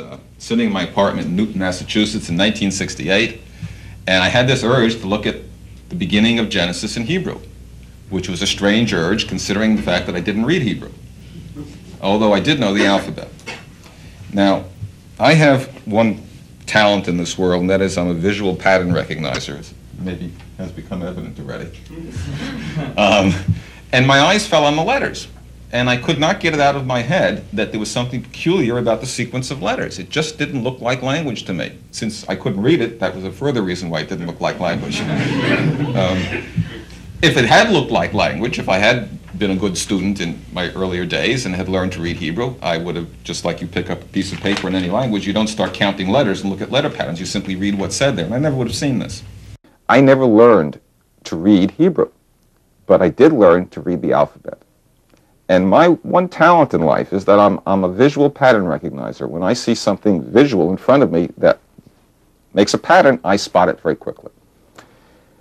uh, sitting in my apartment in Newton, Massachusetts in 1968, and I had this urge to look at the beginning of Genesis in Hebrew, which was a strange urge considering the fact that I didn't read Hebrew, although I did know the alphabet. Now, I have one talent in this world, and that is I'm a visual pattern recognizer. As maybe has become evident already. Um, and my eyes fell on the letters and I could not get it out of my head that there was something peculiar about the sequence of letters. It just didn't look like language to me. Since I couldn't read it, that was a further reason why it didn't look like language. um, if it had looked like language, if I had been a good student in my earlier days and had learned to read Hebrew, I would have, just like you pick up a piece of paper in any language, you don't start counting letters and look at letter patterns. You simply read what's said there. And I never would have seen this. I never learned to read Hebrew, but I did learn to read the alphabet. And my one talent in life is that I'm, I'm a visual pattern recognizer. When I see something visual in front of me that makes a pattern, I spot it very quickly.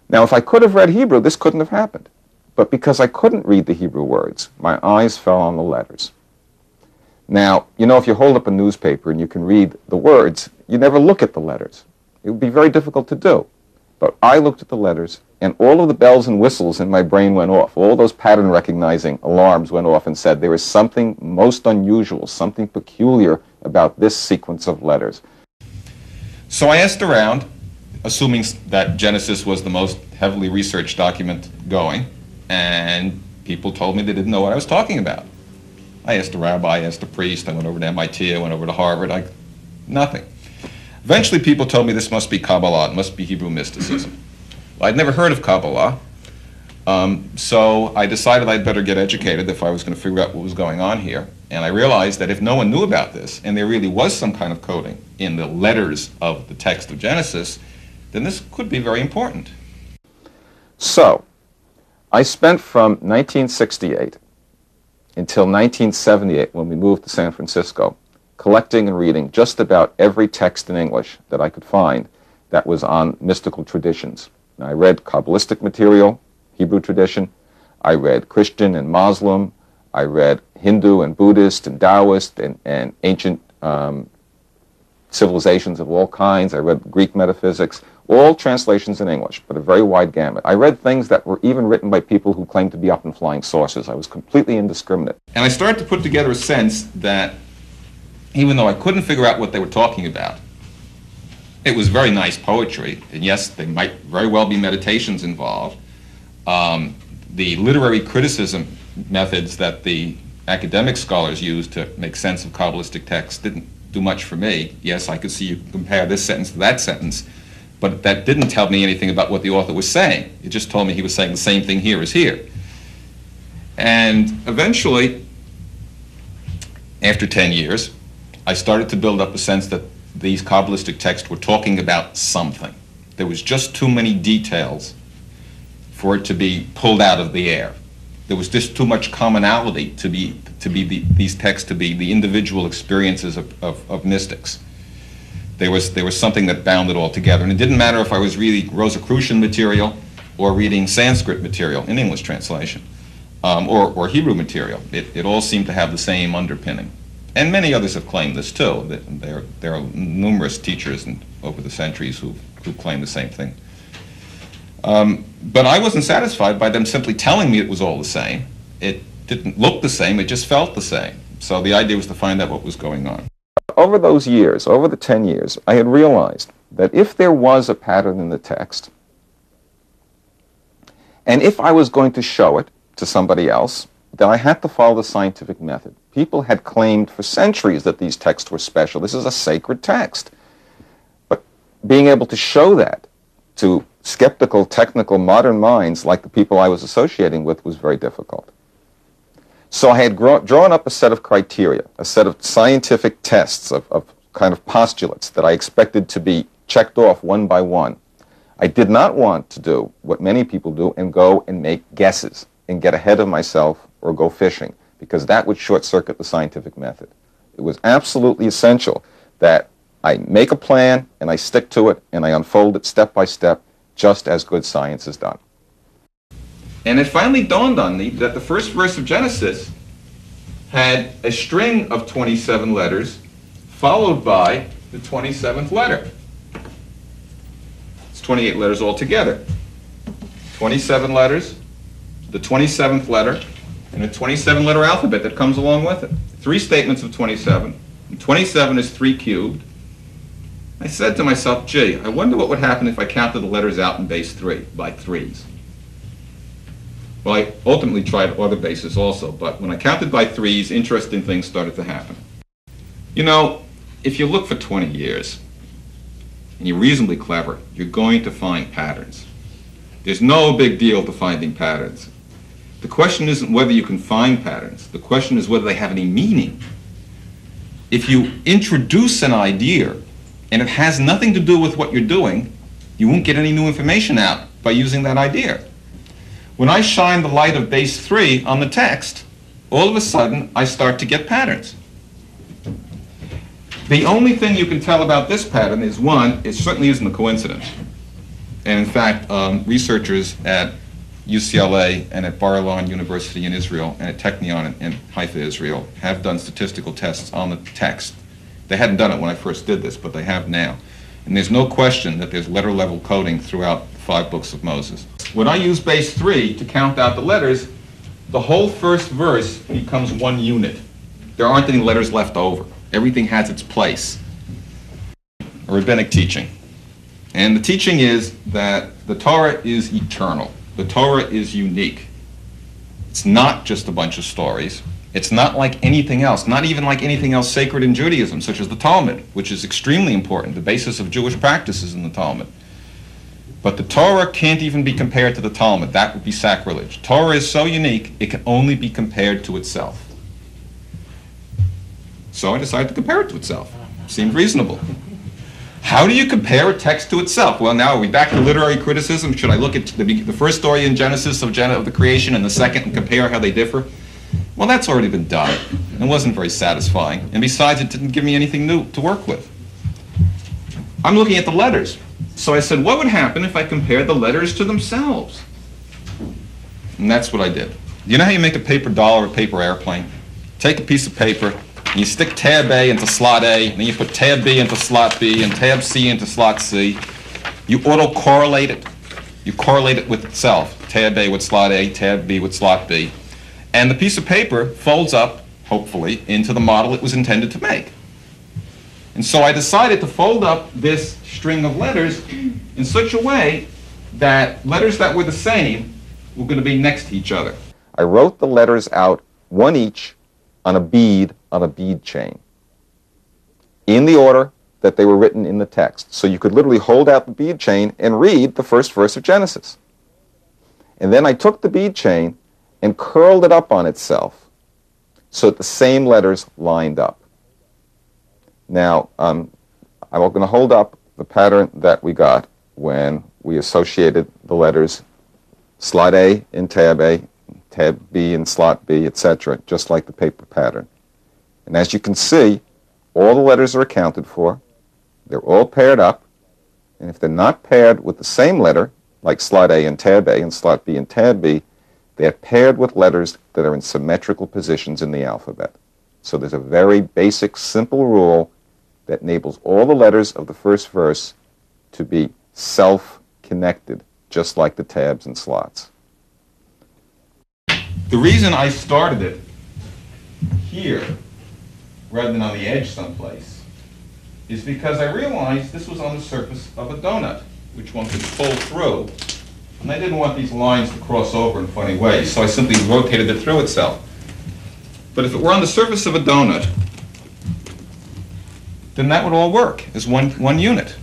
Now, if I could have read Hebrew, this couldn't have happened. But because I couldn't read the Hebrew words, my eyes fell on the letters. Now, you know, if you hold up a newspaper and you can read the words, you never look at the letters. It would be very difficult to do. But I looked at the letters, and all of the bells and whistles in my brain went off. All those pattern recognizing alarms went off and said there is something most unusual, something peculiar about this sequence of letters. So I asked around, assuming that Genesis was the most heavily researched document going, and people told me they didn't know what I was talking about. I asked a rabbi, I asked a priest, I went over to MIT, I went over to Harvard, I, nothing. Eventually, people told me this must be Kabbalah, it must be Hebrew mysticism. I'd never heard of Kabbalah, um, so I decided I'd better get educated if I was going to figure out what was going on here. And I realized that if no one knew about this, and there really was some kind of coding in the letters of the text of Genesis, then this could be very important. So, I spent from 1968 until 1978 when we moved to San Francisco collecting and reading just about every text in English that I could find that was on mystical traditions. I read Kabbalistic material, Hebrew tradition. I read Christian and Muslim. I read Hindu and Buddhist and Taoist and, and ancient um, civilizations of all kinds. I read Greek metaphysics, all translations in English, but a very wide gamut. I read things that were even written by people who claimed to be up in flying saucers. I was completely indiscriminate. And I started to put together a sense that even though I couldn't figure out what they were talking about. It was very nice poetry, and yes, there might very well be meditations involved. Um, the literary criticism methods that the academic scholars used to make sense of Kabbalistic texts didn't do much for me. Yes, I could see you compare this sentence to that sentence, but that didn't tell me anything about what the author was saying. It just told me he was saying the same thing here as here. And eventually, after 10 years, I started to build up a sense that these Kabbalistic texts were talking about something. There was just too many details for it to be pulled out of the air. There was just too much commonality to be to be the, these texts to be the individual experiences of, of, of mystics. There was there was something that bound it all together, and it didn't matter if I was reading Rosicrucian material or reading Sanskrit material in English translation, um, or, or Hebrew material. It, it all seemed to have the same underpinning and many others have claimed this too. There, there are numerous teachers in, over the centuries who, who claim the same thing. Um, but I wasn't satisfied by them simply telling me it was all the same. It didn't look the same, it just felt the same. So the idea was to find out what was going on. Over those years, over the 10 years, I had realized that if there was a pattern in the text, and if I was going to show it to somebody else, then I had to follow the scientific method. People had claimed for centuries that these texts were special. This is a sacred text. But being able to show that to skeptical, technical, modern minds like the people I was associating with was very difficult. So I had drawn up a set of criteria, a set of scientific tests of, of kind of postulates that I expected to be checked off one by one. I did not want to do what many people do and go and make guesses and get ahead of myself or go fishing because that would short circuit the scientific method. It was absolutely essential that I make a plan and I stick to it and I unfold it step by step just as good science is done. And it finally dawned on me that the first verse of Genesis had a string of 27 letters followed by the 27th letter. It's 28 letters altogether. 27 letters, the 27th letter, and a 27-letter alphabet that comes along with it. Three statements of 27. And 27 is 3 cubed. I said to myself, gee, I wonder what would happen if I counted the letters out in base 3 by threes. Well, I ultimately tried other bases also, but when I counted by threes, interesting things started to happen. You know, if you look for 20 years, and you're reasonably clever, you're going to find patterns. There's no big deal to finding patterns. The question isn't whether you can find patterns. The question is whether they have any meaning. If you introduce an idea and it has nothing to do with what you're doing, you won't get any new information out by using that idea. When I shine the light of base 3 on the text, all of a sudden I start to get patterns. The only thing you can tell about this pattern is one, it certainly isn't a coincidence. And in fact, um, researchers at UCLA and at Bar-Ilan University in Israel and at Technion in, Haifa, Israel, have done statistical tests on the text. They hadn't done it when I first did this, but they have now. And there's no question that there's letter level coding throughout the five books of Moses. When I use base 3 to count out the letters, the whole first verse becomes one unit. There aren't any letters left over. Everything has its place. A rabbinic teaching. And the teaching is that the Torah is eternal. The Torah is unique. It's not just a bunch of stories. It's not like anything else, not even like anything else sacred in Judaism, such as the Talmud, which is extremely important, the basis of Jewish practices in the Talmud. But the Torah can't even be compared to the Talmud. That would be sacrilege. Torah is so unique, it can only be compared to itself. So I decided to compare it to itself. Seemed reasonable. How do you compare a text to itself? Well, now are we back to literary criticism? Should I look at the, the first story in Genesis of, Gen- of the creation and the second and compare how they differ? Well, that's already been done. It wasn't very satisfying. And besides, it didn't give me anything new to work with. I'm looking at the letters. So I said, what would happen if I compared the letters to themselves? And that's what I did. You know how you make a paper doll or a paper airplane? Take a piece of paper, and you stick tab A into slot A, and then you put tab B into slot B, and tab C into slot C. You auto-correlate it. You correlate it with itself. Tab A with slot A, tab B with slot B. And the piece of paper folds up, hopefully, into the model it was intended to make. And so I decided to fold up this string of letters in such a way that letters that were the same were going to be next to each other. I wrote the letters out, one each, on a bead on a bead chain in the order that they were written in the text. So you could literally hold out the bead chain and read the first verse of Genesis. And then I took the bead chain and curled it up on itself so that the same letters lined up. Now, um, I'm going to hold up the pattern that we got when we associated the letters slot A in tab A, tab B in slot B, etc., just like the paper pattern. And as you can see, all the letters are accounted for. They're all paired up. And if they're not paired with the same letter, like slot A and tab A and slot B and tab B, they're paired with letters that are in symmetrical positions in the alphabet. So there's a very basic, simple rule that enables all the letters of the first verse to be self-connected, just like the tabs and slots. The reason I started it here rather than on the edge someplace is because I realized this was on the surface of a donut, which one could pull through. And I didn't want these lines to cross over in funny ways, so I simply rotated it through itself. But if it were on the surface of a donut, then that would all work as one, one unit.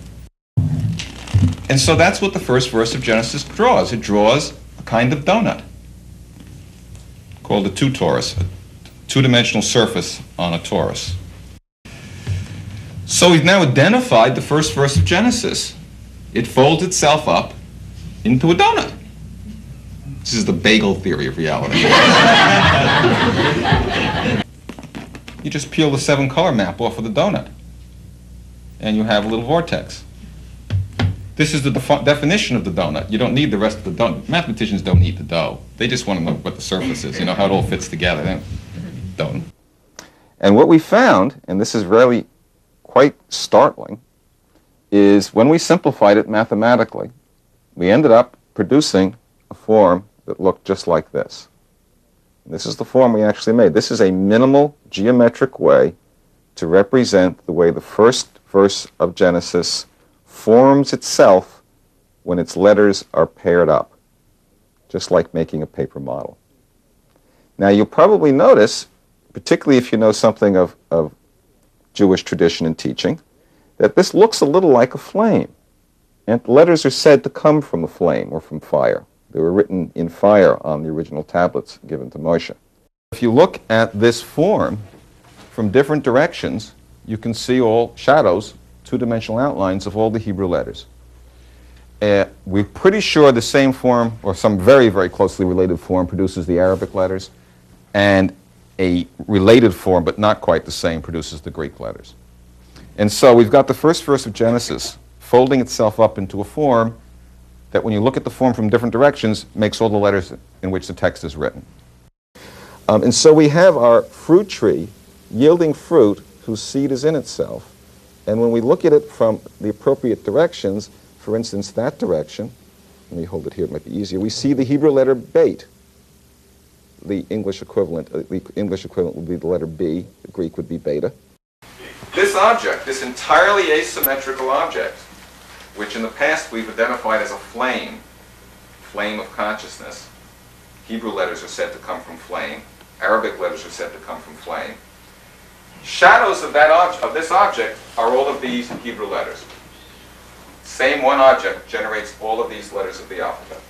And so that's what the first verse of Genesis draws. It draws a kind of donut called a two torus, two-dimensional surface on a torus. So we've now identified the first verse of Genesis. It folds itself up into a donut. This is the bagel theory of reality. you just peel the seven color map off of the donut and you have a little vortex. This is the defi- definition of the donut. You don't need the rest of the donut. Mathematicians don't need the dough. They just want to know what the surface is, you know, how it all fits together. Don't. And what we found, and this is really quite startling is when we simplified it mathematically, we ended up producing a form that looked just like this. This is the form we actually made. This is a minimal geometric way to represent the way the first verse of Genesis forms itself when its letters are paired up, just like making a paper model. Now, you'll probably notice, particularly if you know something of, of Jewish tradition and teaching, that this looks a little like a flame. And letters are said to come from a flame or from fire. They were written in fire on the original tablets given to Moshe. If you look at this form from different directions, you can see all shadows, two-dimensional outlines of all the Hebrew letters. Uh, we're pretty sure the same form, or some very, very closely related form, produces the Arabic letters, and a related form, but not quite the same, produces the Greek letters. And so we've got the first verse of Genesis folding itself up into a form that when you look at the form from different directions, makes all the letters in which the text is written. Um, and so we have our fruit tree yielding fruit whose seed is in itself. And when we look at it from the appropriate directions, for instance, that direction, let me hold it here, it might be easier, we see the Hebrew letter bait. The English equivalent, uh, the English equivalent would be the letter B, the Greek would be beta. This object, this entirely asymmetrical object, which in the past we've identified as a flame, flame of consciousness, Hebrew letters are said to come from flame, Arabic letters are said to come from flame. Shadows of that ob- of this object are all of these Hebrew letters. Same one object generates all of these letters of the alphabet.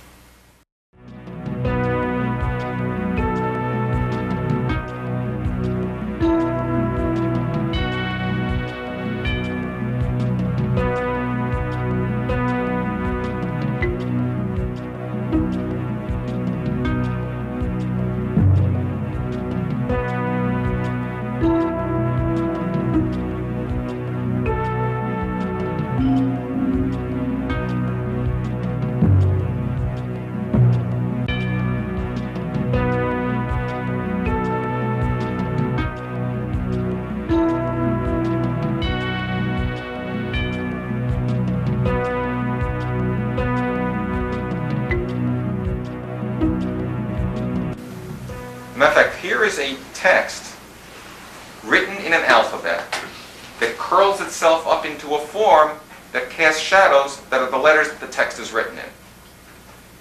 Text written in an alphabet that curls itself up into a form that casts shadows that are the letters that the text is written in.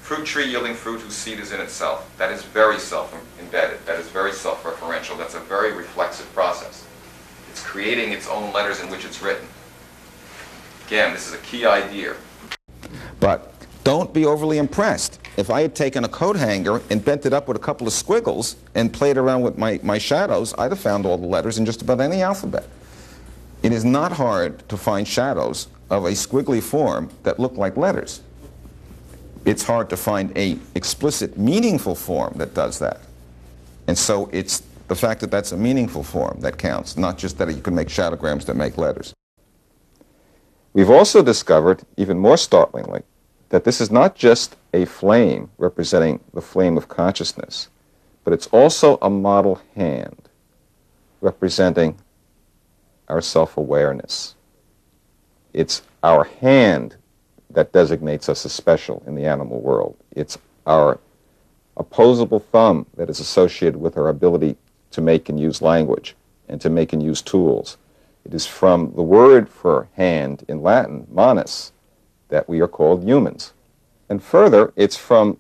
Fruit tree yielding fruit whose seed is in itself. That is very self-embedded. That is very self-referential. That's a very reflexive process. It's creating its own letters in which it's written. Again, this is a key idea. But don't be overly impressed. If I had taken a coat hanger and bent it up with a couple of squiggles and played around with my, my shadows, I'd have found all the letters in just about any alphabet. It is not hard to find shadows of a squiggly form that look like letters. It's hard to find a explicit, meaningful form that does that. And so it's the fact that that's a meaningful form that counts, not just that you can make shadowgrams that make letters. We've also discovered, even more startlingly, that this is not just a flame representing the flame of consciousness, but it's also a model hand representing our self-awareness. It's our hand that designates us as special in the animal world. It's our opposable thumb that is associated with our ability to make and use language and to make and use tools. It is from the word for hand in Latin, manus, that we are called humans. And further, it's from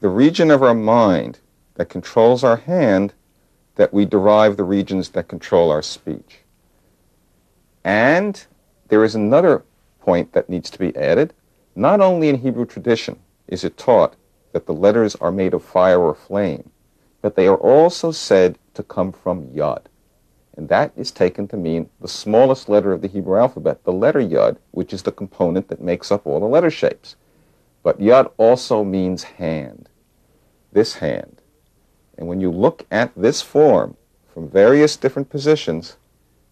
the region of our mind that controls our hand that we derive the regions that control our speech. And there is another point that needs to be added. Not only in Hebrew tradition is it taught that the letters are made of fire or flame, but they are also said to come from Yod. And that is taken to mean the smallest letter of the Hebrew alphabet, the letter Yod, which is the component that makes up all the letter shapes. But Yod also means hand, this hand. And when you look at this form from various different positions,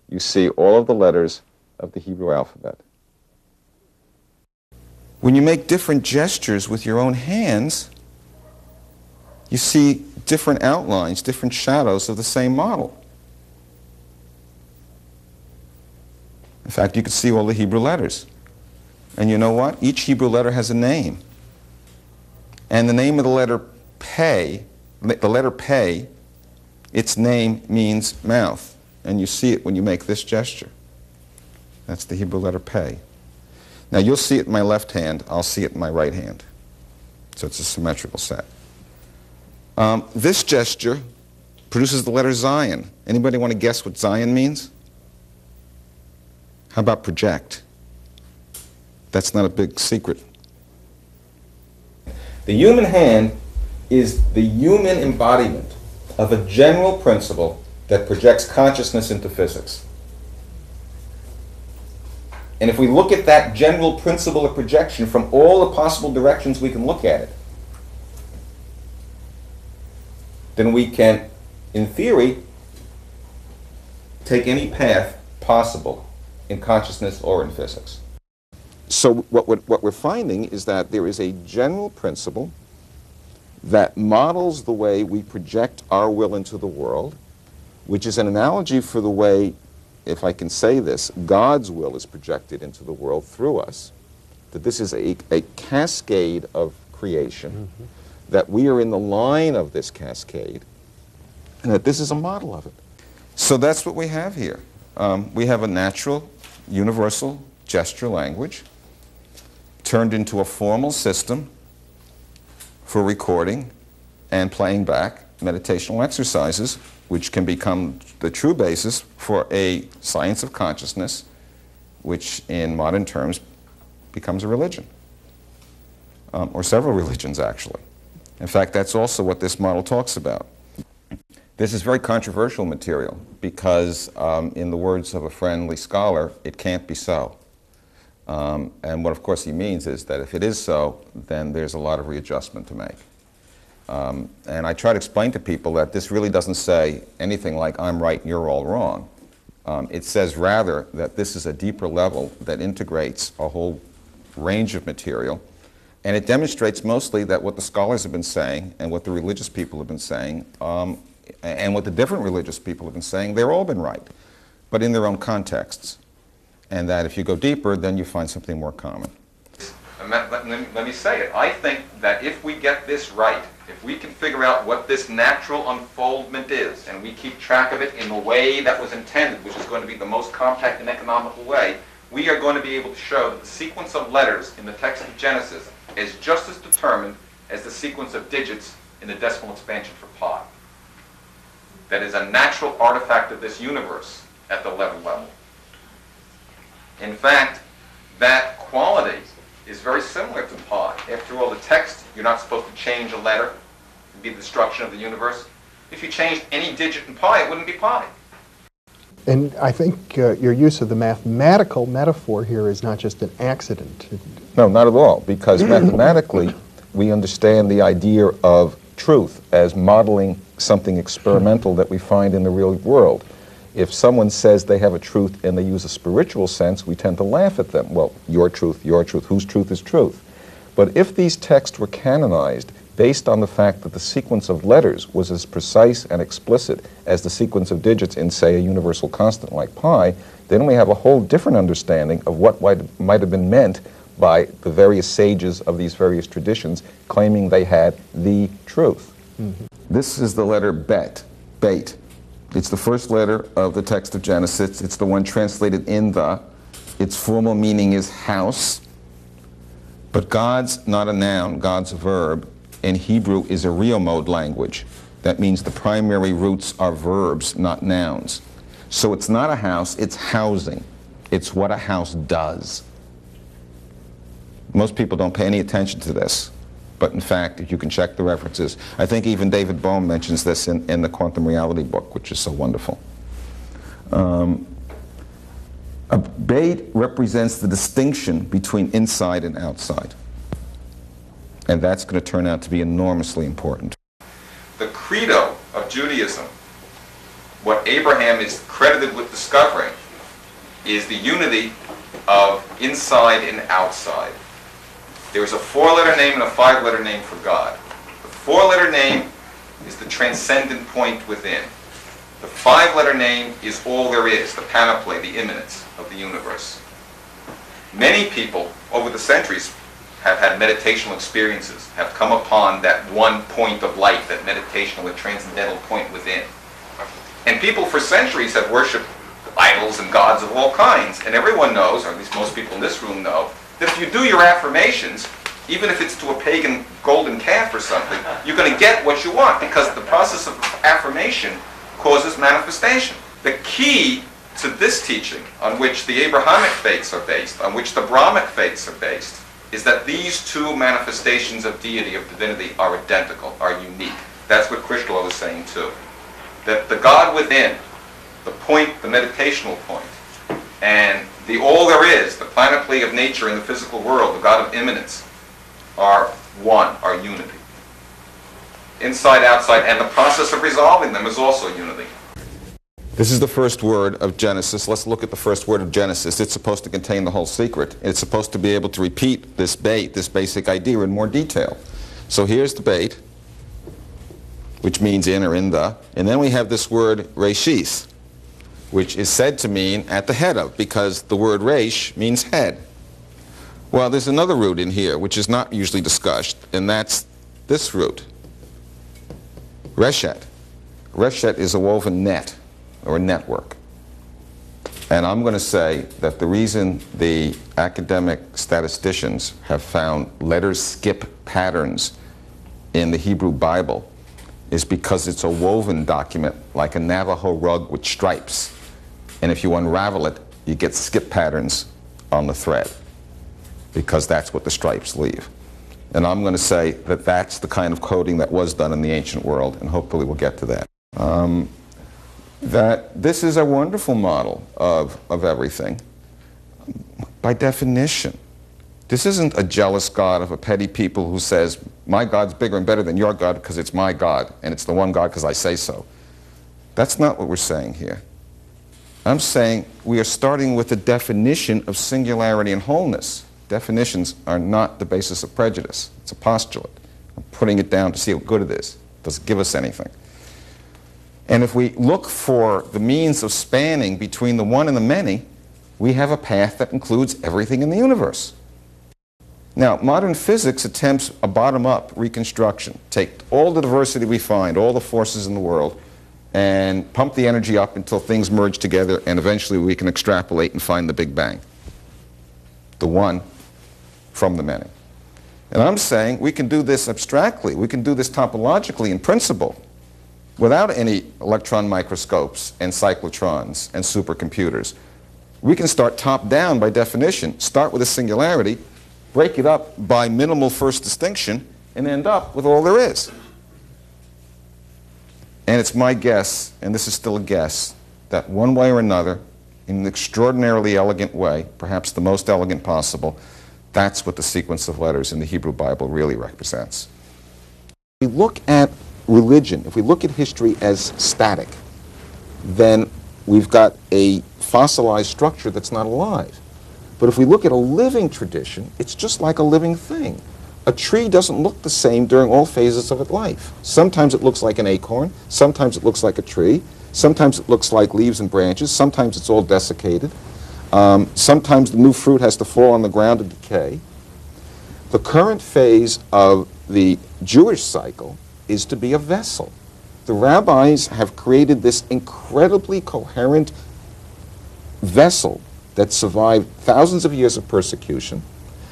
you see all of the letters of the Hebrew alphabet. When you make different gestures with your own hands, you see different outlines, different shadows of the same model. In fact, you could see all the Hebrew letters. And you know what? Each Hebrew letter has a name. And the name of the letter pay, the letter pay, its name means mouth. And you see it when you make this gesture. That's the Hebrew letter pay. Now you'll see it in my left hand, I'll see it in my right hand. So it's a symmetrical set. Um, this gesture produces the letter Zion. Anybody want to guess what Zion means? How about project? That's not a big secret. The human hand is the human embodiment of a general principle that projects consciousness into physics. And if we look at that general principle of projection from all the possible directions we can look at it, then we can, in theory, take any path possible in consciousness or in physics. So what we're, what we're finding is that there is a general principle that models the way we project our will into the world, which is an analogy for the way if I can say this, God's will is projected into the world through us, that this is a, a cascade of creation, mm-hmm. that we are in the line of this cascade, and that this is a model of it. So that's what we have here. Um, we have a natural, universal gesture language turned into a formal system for recording and playing back meditational exercises which can become the true basis for a science of consciousness, which in modern terms becomes a religion, um, or several religions actually. In fact, that's also what this model talks about. This is very controversial material because, um, in the words of a friendly scholar, it can't be so. Um, and what, of course, he means is that if it is so, then there's a lot of readjustment to make. Um, and I try to explain to people that this really doesn't say anything like I'm right and you're all wrong. Um, it says rather that this is a deeper level that integrates a whole range of material. And it demonstrates mostly that what the scholars have been saying and what the religious people have been saying um, and what the different religious people have been saying, they've all been right, but in their own contexts. And that if you go deeper, then you find something more common. Let, let, let me say it. I think that if we get this right, if we can figure out what this natural unfoldment is, and we keep track of it in the way that was intended, which is going to be the most compact and economical way, we are going to be able to show that the sequence of letters in the text of Genesis is just as determined as the sequence of digits in the decimal expansion for pi. That is a natural artifact of this universe at the level level. In fact, that quality is very similar to pi. After all, the text, you're not supposed to change a letter. It'd be the destruction of the universe. If you changed any digit in pi, it wouldn't be pi. And I think uh, your use of the mathematical metaphor here is not just an accident. No, not at all, because mathematically we understand the idea of truth as modeling something experimental that we find in the real world if someone says they have a truth and they use a spiritual sense, we tend to laugh at them. Well, your truth, your truth, whose truth is truth? But if these texts were canonized based on the fact that the sequence of letters was as precise and explicit as the sequence of digits in, say, a universal constant like pi, then we have a whole different understanding of what might have been meant by the various sages of these various traditions claiming they had the truth. Mm-hmm. This is the letter bet, bait. It's the first letter of the text of Genesis. It's the one translated in the. Its formal meaning is house. But God's not a noun, God's a verb. In Hebrew is a real mode language. That means the primary roots are verbs, not nouns. So it's not a house, it's housing. It's what a house does. Most people don't pay any attention to this. But in fact, if you can check the references, I think even David Bohm mentions this in, in the quantum reality book, which is so wonderful. Um, a bait represents the distinction between inside and outside. And that's going to turn out to be enormously important. The credo of Judaism, what Abraham is credited with discovering, is the unity of inside and outside. There is a four-letter name and a five-letter name for God. The four-letter name is the transcendent point within. The five-letter name is all there is, the panoply, the immanence of the universe. Many people over the centuries have had meditational experiences, have come upon that one point of light, that meditational, that transcendental point within. And people for centuries have worshipped idols and gods of all kinds. And everyone knows, or at least most people in this room know, that if you do your affirmations, even if it's to a pagan golden calf or something, you're going to get what you want because the process of affirmation causes manifestation. The key to this teaching, on which the Abrahamic faiths are based, on which the Brahmic faiths are based, is that these two manifestations of deity, of divinity, are identical, are unique. That's what Krishna was saying too. That the God within, the point, the meditational point, and the all there is, the panoply of nature in the physical world, the God of immanence, are one, are unity. Inside, outside, and the process of resolving them is also unity. This is the first word of Genesis. Let's look at the first word of Genesis. It's supposed to contain the whole secret. It's supposed to be able to repeat this bait, this basic idea in more detail. So here's the bait, which means in or in the. And then we have this word reshis, which is said to mean at the head of, because the word resh means head. Well, there's another root in here, which is not usually discussed, and that's this root, reshet. Reshet is a woven net or a network. And I'm going to say that the reason the academic statisticians have found letters skip patterns in the Hebrew Bible is because it's a woven document like a Navajo rug with stripes. And if you unravel it, you get skip patterns on the thread because that's what the stripes leave. And I'm going to say that that's the kind of coding that was done in the ancient world, and hopefully we'll get to that. Um, that this is a wonderful model of, of everything. By definition, this isn't a jealous God of a petty people who says, my God's bigger and better than your God because it's my God, and it's the one God because I say so. That's not what we're saying here. I'm saying we are starting with a definition of singularity and wholeness. Definitions are not the basis of prejudice. It's a postulate. I'm putting it down to see how good it is. It doesn't give us anything? And if we look for the means of spanning between the one and the many, we have a path that includes everything in the universe. Now, modern physics attempts a bottom-up reconstruction. Take all the diversity we find, all the forces in the world, and pump the energy up until things merge together, and eventually we can extrapolate and find the Big Bang. The one from the many. And I'm saying we can do this abstractly. We can do this topologically in principle without any electron microscopes and cyclotrons and supercomputers. We can start top down by definition, start with a singularity, break it up by minimal first distinction, and end up with all there is. And it's my guess, and this is still a guess, that one way or another, in an extraordinarily elegant way, perhaps the most elegant possible, that's what the sequence of letters in the Hebrew Bible really represents. If We look at religion, if we look at history as static, then we've got a fossilized structure that's not alive. But if we look at a living tradition, it's just like a living thing. A tree doesn't look the same during all phases of its life. Sometimes it looks like an acorn, sometimes it looks like a tree, sometimes it looks like leaves and branches, sometimes it's all desiccated, um, sometimes the new fruit has to fall on the ground and decay. The current phase of the Jewish cycle is to be a vessel. The rabbis have created this incredibly coherent vessel that survived thousands of years of persecution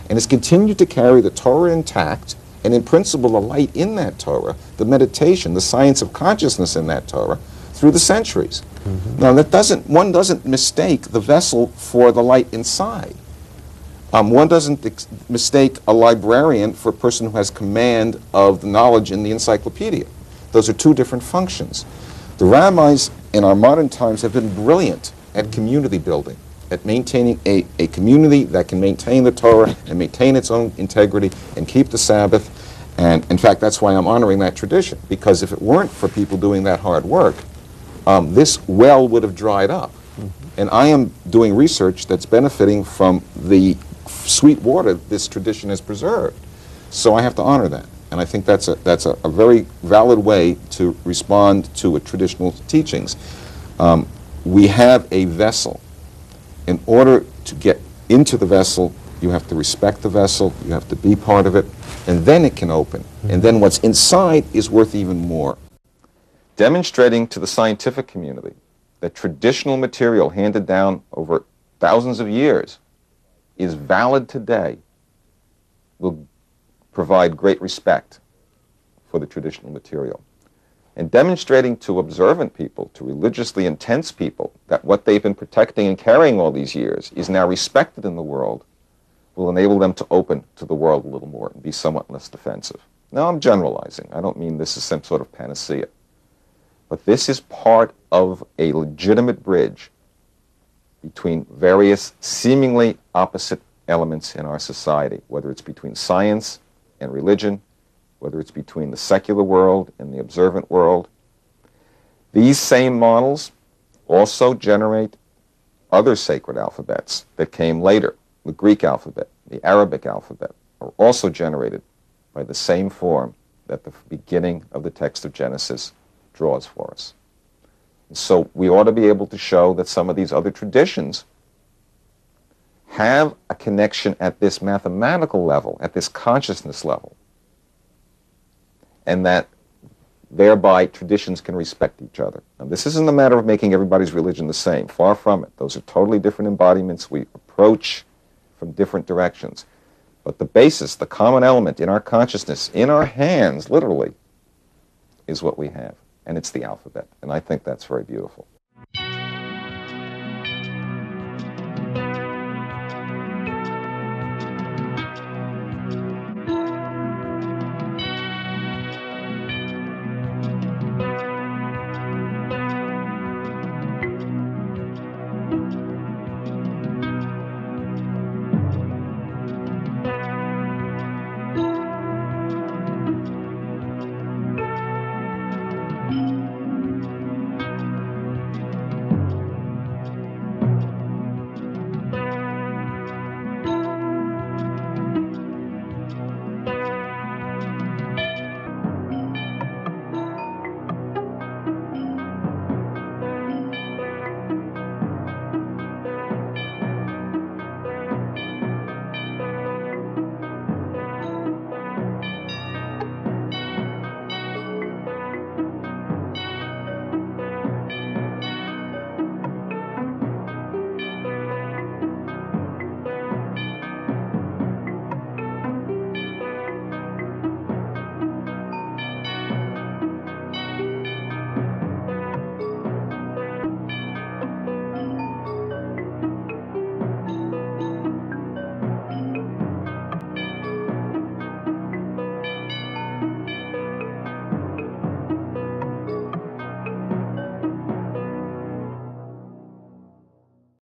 and has continued to carry the Torah intact and in principle the light in that Torah, the meditation, the science of consciousness in that Torah through the centuries. Mm-hmm. Now that doesn't one doesn't mistake the vessel for the light inside. Um, one doesn't ex- mistake a librarian for a person who has command of the knowledge in the encyclopedia. Those are two different functions. The rabbis in our modern times have been brilliant at community building, at maintaining a, a community that can maintain the Torah and maintain its own integrity and keep the Sabbath. And in fact, that's why I'm honoring that tradition, because if it weren't for people doing that hard work, um, this well would have dried up. Mm-hmm. And I am doing research that's benefiting from the sweet water this tradition has preserved. So I have to honor that. And I think that's a, that's a, a very valid way to respond to a traditional teachings. Um, we have a vessel. In order to get into the vessel, you have to respect the vessel, you have to be part of it, and then it can open. Mm-hmm. And then what's inside is worth even more. Demonstrating to the scientific community that traditional material handed down over thousands of years is valid today will provide great respect for the traditional material. And demonstrating to observant people, to religiously intense people, that what they've been protecting and carrying all these years is now respected in the world will enable them to open to the world a little more and be somewhat less defensive. Now, I'm generalizing. I don't mean this is some sort of panacea. But this is part of a legitimate bridge between various seemingly opposite elements in our society, whether it's between science and religion, whether it's between the secular world and the observant world. These same models also generate other sacred alphabets that came later. The Greek alphabet, the Arabic alphabet, are also generated by the same form that the beginning of the text of Genesis draws for us. So we ought to be able to show that some of these other traditions have a connection at this mathematical level, at this consciousness level, and that thereby traditions can respect each other. Now, this isn't a matter of making everybody's religion the same. Far from it. Those are totally different embodiments. We approach from different directions. But the basis, the common element in our consciousness, in our hands, literally, is what we have. And it's the alphabet. And I think that's very beautiful.